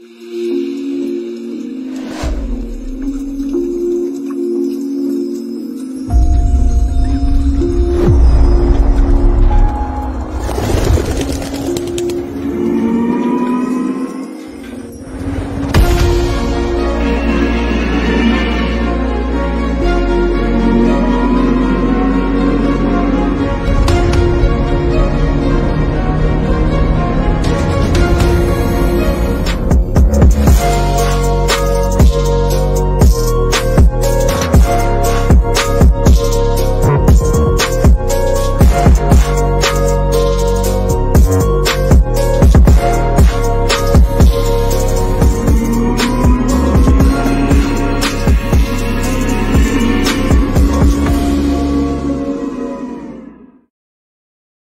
you